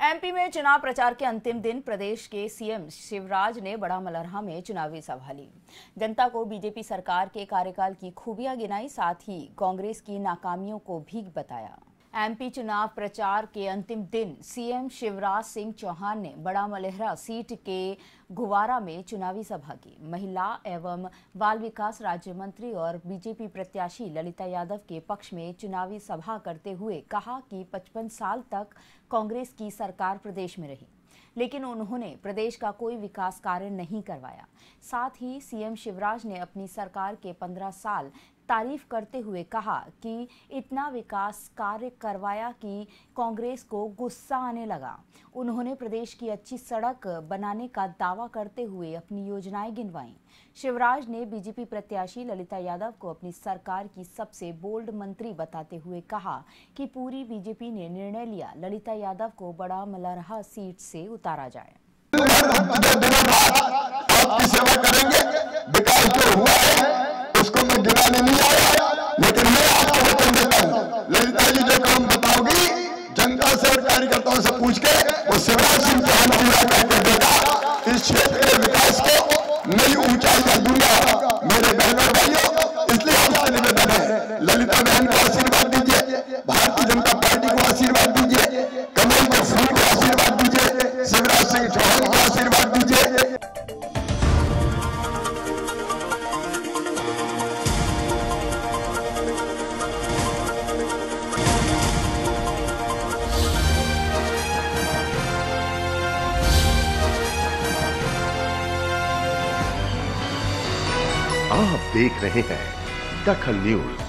MP में चुनाव प्रचार के अंतिम दिन प्रदेश के सीएम शिवराज ने बड़ा मलरहा में चुनावी सभा ली। जनता को बीजेपी सरकार के कार्यकाल की खूबियाँ गिनाई, साथ ही कांग्रेस की नाकामियों को भी बताया। एमपी चुनाव प्रचार के अंतिम दिन, सीएम शिवराज सिंह चौहान ने बड़ा मलेहरा सीट के गुवारा में चुनावी सभा की। महिला एवं बाल विकास राज्य मंत्री और बीजेपी प्रत्याशी ललिता यादव के पक्ष में चुनावी सभा करते हुए कहा कि 55 साल तक कांग्रेस की सरकार प्रदेश में रही। लेकिन उन्होंने प्रदेश का कोई विकास कार्य नहीं करवाया। साथ ही सीएम शिवराज ने अपनी सरकार के 15 साल तारीफ़ करते हुए कहा कि इतना विकास कार्य करवाया कि कांग्रेस को गुस्सा आने लगा। उन्होंने प्रदेश की अच्छी सड़क बनाने का दावा करते हुए अपनी योजनाएँ गिनवाई। शिवराज ने बीजेपी प्रत्याशी ललिता यादव को अपनी सरकार की सबसे बोल्ड मंत्री बताते हुए कहा कि पूरी बीजेपी ने निर्णय लिया। ललिता यादव को बड़ा मलरहा सीट से उतारा जाए। आपकी सेवा करेंगे। विकास जो हुआ है, उसको मैं गिराने नहीं आया। लेकिन मैं आपको वचन देता हूँ। ललिता जी, जो काम बताओगी, जनता से और कार्यकर्ताओं से पूछ के, वो शिवराज सिंह चौहान पूरा करके चौहान को आशीर्वाद दीजिए आप देख रहे हैं दखल न्यूज़।